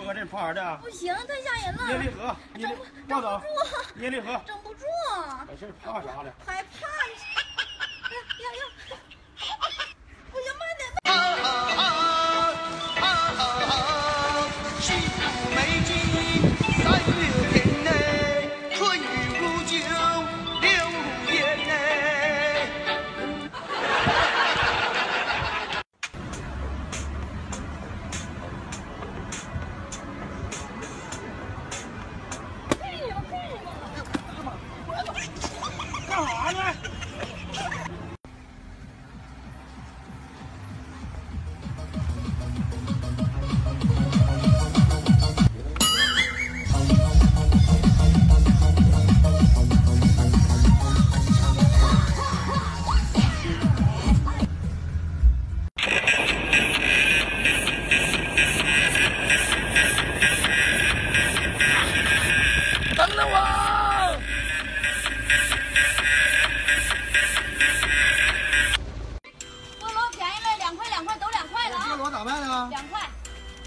搁这趴着？不行，太吓人了。捏力河，捏力，抱走。捏离合，整不住。没事，怕啥了？还怕。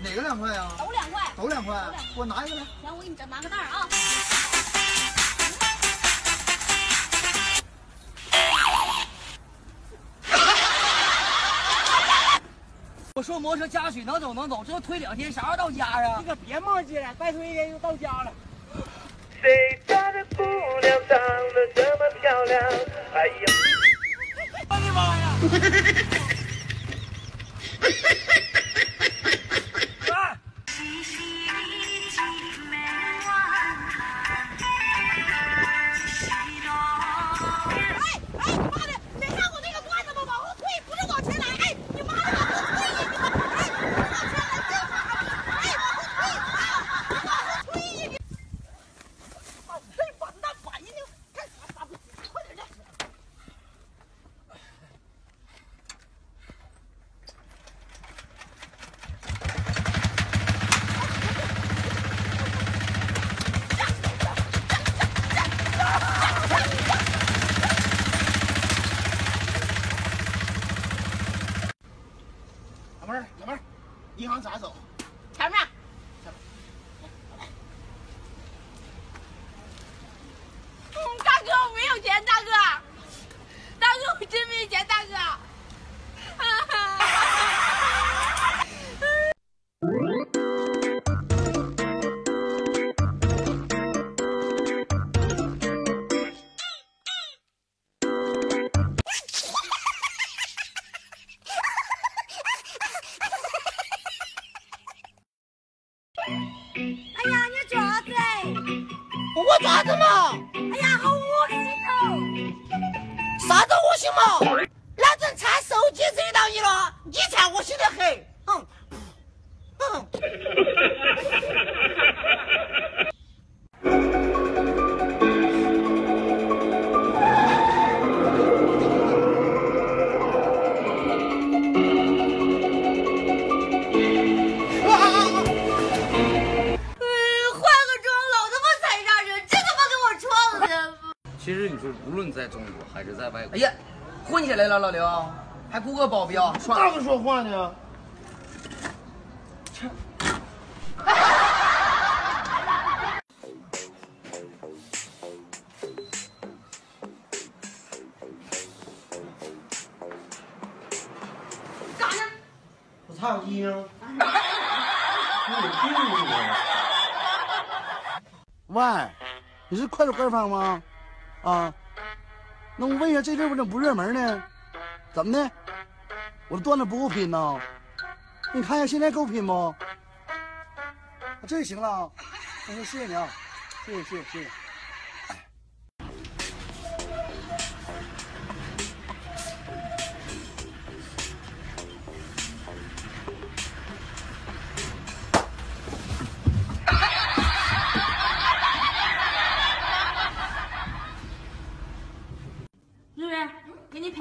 给我拿一个来。行，我给你整拿个袋儿啊。我说摩托车加水能走能走，这推两天啥时候到家啊？你可别忘记了，再推一天就到家了。谁家的姑娘长得这么漂亮？哎呀！我的妈呀！我爪子嘛？哎呀，好恶心哦！啥子恶心嘛？老子插手机惹到你了，你才恶心的很。其实你说，无论在中国还是在外国，哎呀，混起来了，老刘，还雇个保镖，咋个说话呢？干啥呢？我擦手机呢。你有病啊你！喂，你是快手官方吗？啊，那我问一下，这地方怎么不热门呢？怎么的？我的段子不够拼呐？你看一下现在够拼不？这就行了啊。那就，谢谢你啊，谢谢谢谢谢谢。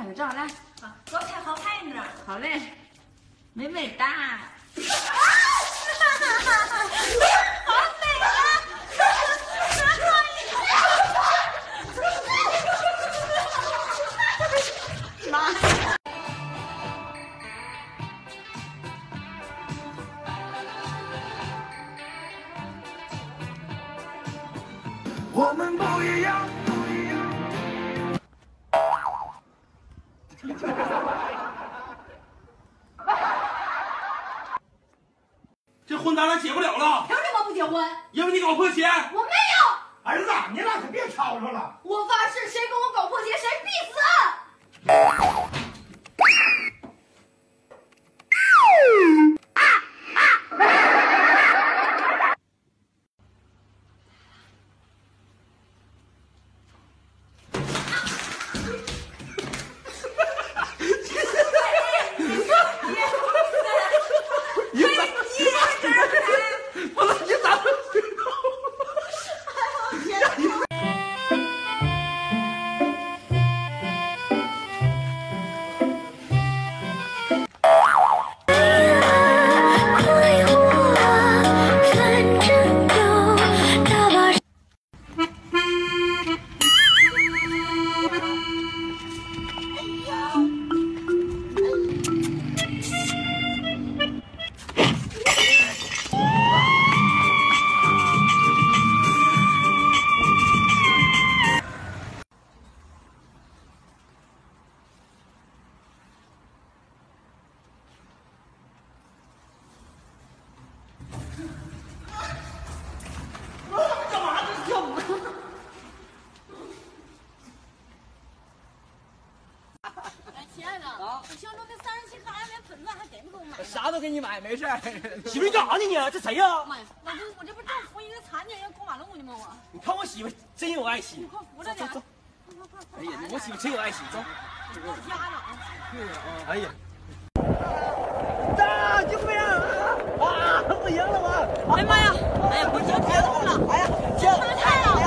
拍个照来。好，给我拍好看一点。好嘞，美美哒。我们不一样。婚咱俩结不了了，凭什么不结婚？因为你搞破鞋。我没有，儿子，你俩可别吵吵了。我发誓，谁跟我搞破鞋，谁必死。啥都给你买，没事儿。媳妇，你干啥呢你？这谁呀、妈呀，我这我这不正扶一个残疾人过马路呢吗？我，你看我媳妇真有爱你心。快扶着点。走走快快快！哎呀，我媳妇真有爱心。走。到家了啊！哎呀。啊！救命我赢了吗！哎呀妈呀！哎呀，不行，太痛了！哎呀，太了！